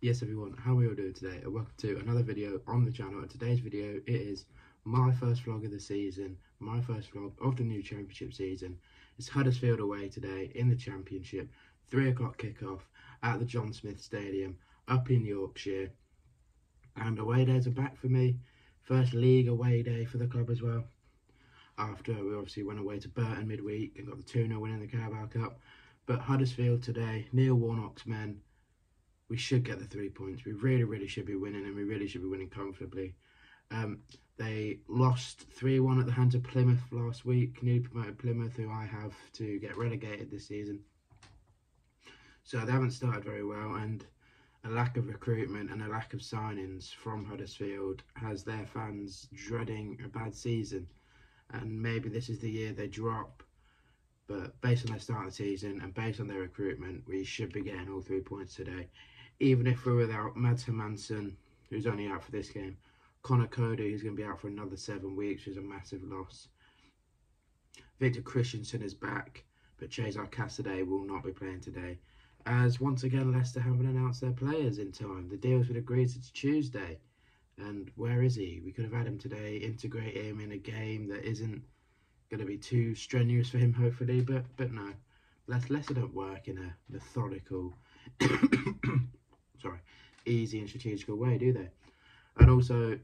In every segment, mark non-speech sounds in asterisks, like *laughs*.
Yes everyone, how are we all doing today? And welcome to another video on the channel. And today's video it is my first vlog of the season, my first vlog of the new championship season. It's Huddersfield away today in the championship, 3 o'clock kickoff at the John Smith Stadium up in Yorkshire. And away days are back for me, first league away day for the club as well after we obviously went away to Burton midweek and got the 2-0 win in the Carabao Cup but Huddersfield today, Neil Warnock's men we should get the three points. We really, really should be winning, and we really should be winning comfortably. Um, they lost 3 1 at the hands of Plymouth last week, newly promoted Plymouth, who I have to get relegated this season. So they haven't started very well, and a lack of recruitment and a lack of signings from Huddersfield has their fans dreading a bad season. And maybe this is the year they drop. But based on their start of the season and based on their recruitment, we should be getting all three points today even if we're without Mads Hermansen, who's only out for this game, Conor Coady, who's going to be out for another seven weeks, is a massive loss. Victor Kristiansen is back, but Cesar Casadei will not be playing today. As once again, Leicester haven't announced their players in time. The deal's been agreed to Tuesday. And where is he? We could have had him today, integrate him in a game that isn't going to be too strenuous for him, hopefully. But but no, Leicester don't work in a methodical *coughs* sorry, easy and strategical way, do they? And also,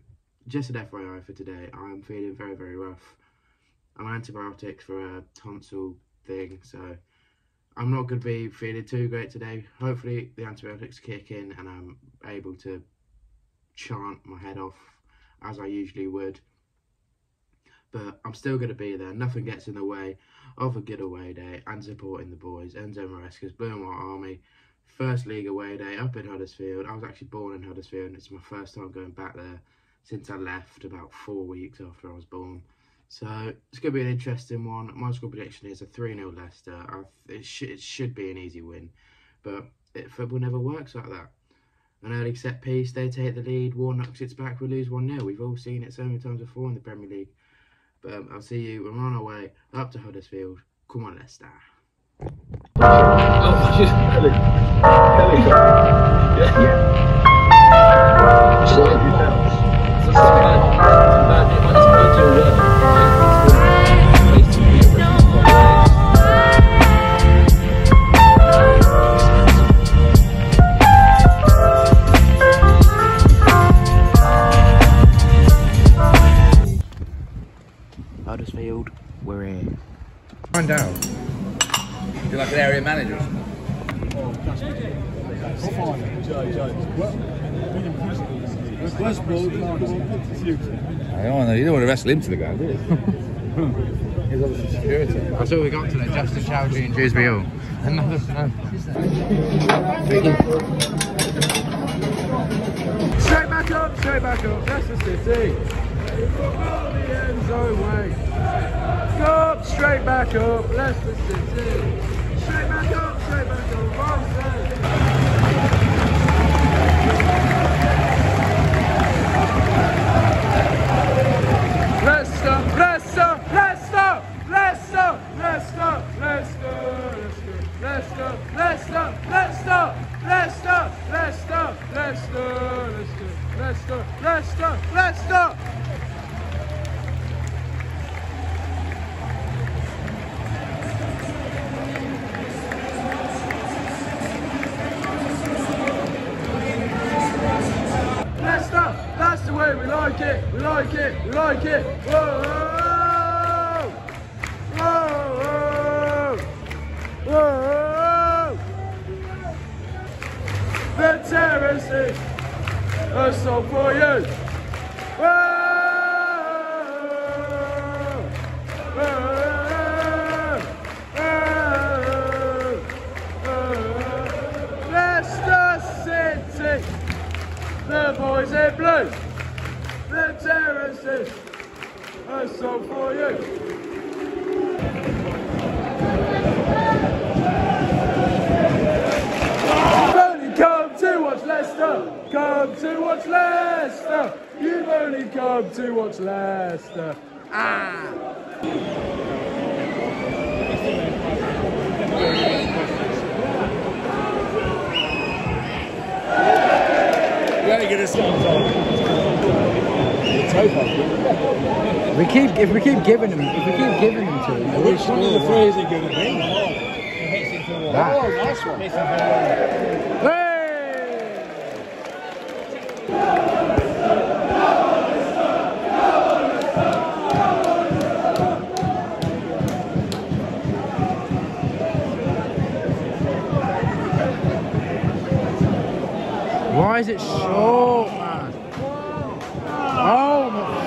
just an FYI for today, I'm feeling very, very rough. I'm antibiotics for a tonsil thing, so I'm not going to be feeling too great today. Hopefully, the antibiotics kick in and I'm able to chant my head off as I usually would. But I'm still going to be there. Nothing gets in the way of a good away day and supporting the boys. Enzo Maresca's Blue and White Army first league away day up in Huddersfield. I was actually born in Huddersfield and it's my first time going back there since I left about four weeks after I was born. So it's going to be an interesting one. My score prediction is a 3-0 Leicester. It, sh it, should be an easy win, but it, football never works like that. An early set piece, they take the lead, Warnock sits back, we lose 1-0. We've all seen it so many times before in the Premier League. But um, I'll see you, we're on our way up to Huddersfield. Come on, Leicester. Oh, *laughs* she's Kelly. Kelly. Yeah. yeah. So, Find out. You're like an area manager. I don't know. You don't want to wrestle him to the ground, do you? *laughs* That's all we got today. Justin Choudhury and Dewsbury Hall. *laughs* Another Straight back up, straight back up. That's the city. Way. Up, straight back up. Leicester City. Straight back up, straight back up. services. A so for you. Whoa! the terraces, a song for you. Come to watch Leicester. You've only come to watch Leicester. Ah! We keep if we keep giving them if we keep giving them to them, Which one of the three is it going to be? That. Oh, nice one. Why is it short, man? Oh my.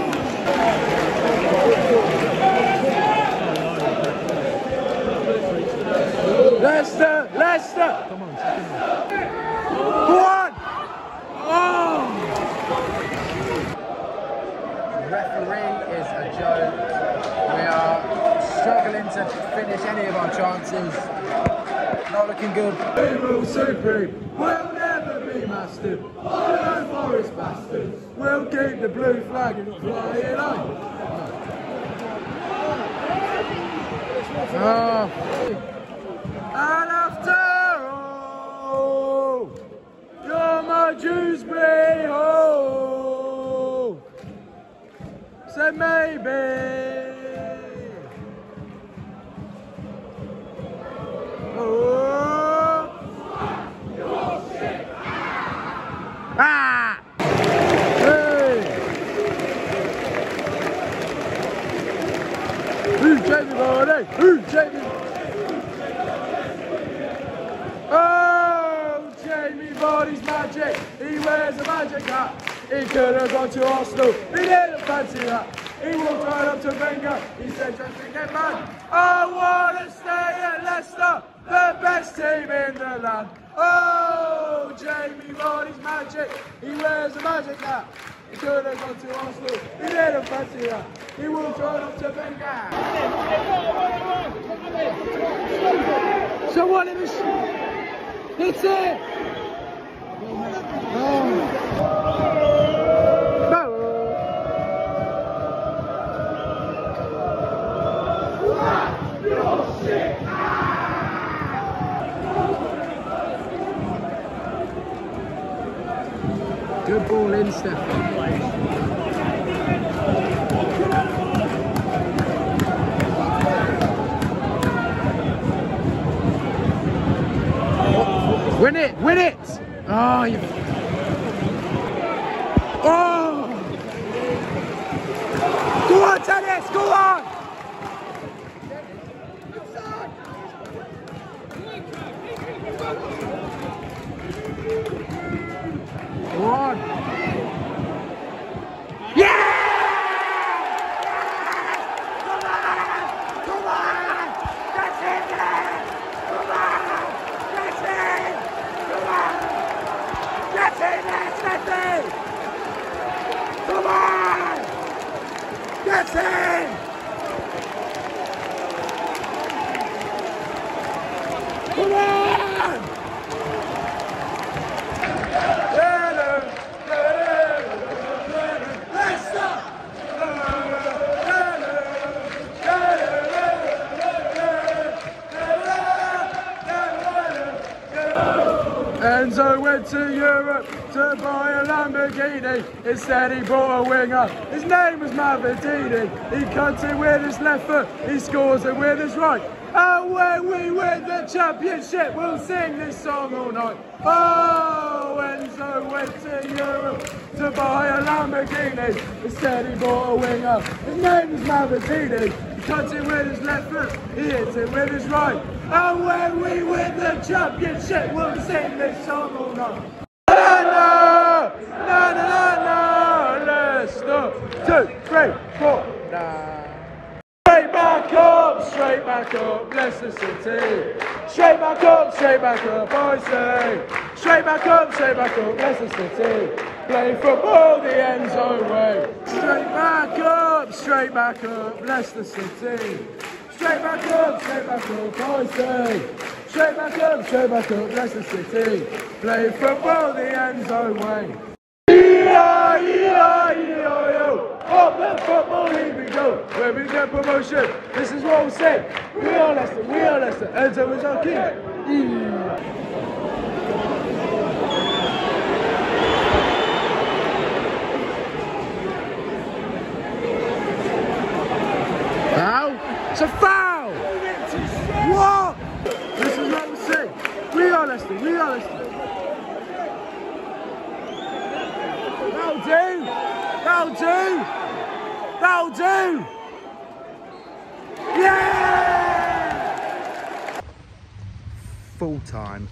Leicester! Leicester! Come on, second one. Go on! Oh! Referee is a joke. We are struggling to finish any of our chances. Not looking good. Evil Supreme will never be mastered. the Forest bastards. We'll keep the blue flag flying on. Oh. And after all, you're my Hall. So maybe. Oh. Ah! Who's Jamie? Oh, Jamie magic. He wears a magic hat. He could have gone to Arsenal. He didn't fancy that. He walked right up to Wenger. He said, just get man. I want to stay at Leicester, the best team in the land. Oh, Jamie Vardy's magic. He wears a magic hat. He could have gone to Arsenal. He didn't fancy that. He walked right up to Wenger. So what it? It's it. Good ball in. Win it! Win it! Ah, oh, you. Oh! Go on, tennis! Go on! Go on! Come on! Get Went to Europe to buy a Lamborghini. Instead, he bought a winger. His name was Mavididi. He cuts it with his left foot. He scores it with his right. And when we win the championship, we'll sing this song all night. Oh, Enzo went to Europe to buy a Lamborghini. Instead, he bought a winger. His name was Mavididi. Cuts it with his left foot. He hits it with his right. And when we win the championship, we'll sing this song all night. Na na na na na. Leicester. Two, three, four. Nah. Straight back up, straight back up, Leicester City. Straight back up, straight back up, I say. Straight back up, straight back up, Leicester City. Play football the Enzo way. Straight back up, straight back up, Leicester City. Straight back up, straight back up, say. Straight back up, straight back up, Leicester City. Play football the Enzo way. Yeah, yeah, yeah. Up and football, here we go. Where we get promotion. This is what we say. We are Leicester, we are Leicester. Enzo is our king. Yeah. Foul? It's a foul! What? This is what we say. We are Leicester, we are Leicester. That'll do! That'll do! That'll do! Yeah! Full time.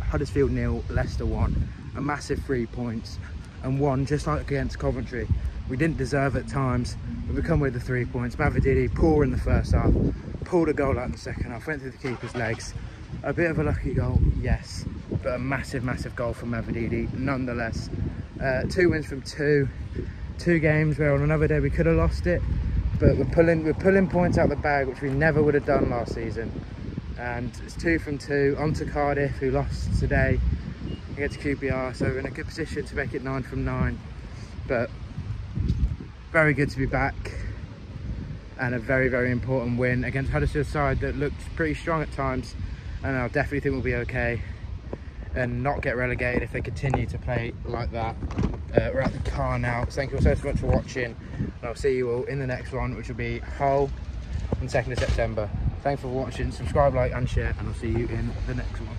Huddersfield nil, Leicester one. A massive three points and one just like against Coventry. We didn't deserve at times, but we come with the three points. Mavididi poor in the first half, pulled a goal out in the second half, went through the keeper's legs. A bit of a lucky goal, yes, but a massive, massive goal from Mavididi nonetheless. Uh, two wins from two, two games where on another day we could have lost it, but we're pulling we're pulling points out the bag, which we never would have done last season. And it's two from two. On to Cardiff, who lost today against QPR, so we're in a good position to make it nine from nine. But very good to be back and a very, very important win against Huddersfield side that looked pretty strong at times. And I definitely think we'll be okay and not get relegated if they continue to play like that. Uh, we're at the car now. Thank you all so, so much for watching. And I'll see you all in the next one, which will be Hull on 2nd of September. Thanks for watching. Subscribe, like, and share, and I'll see you in the next one.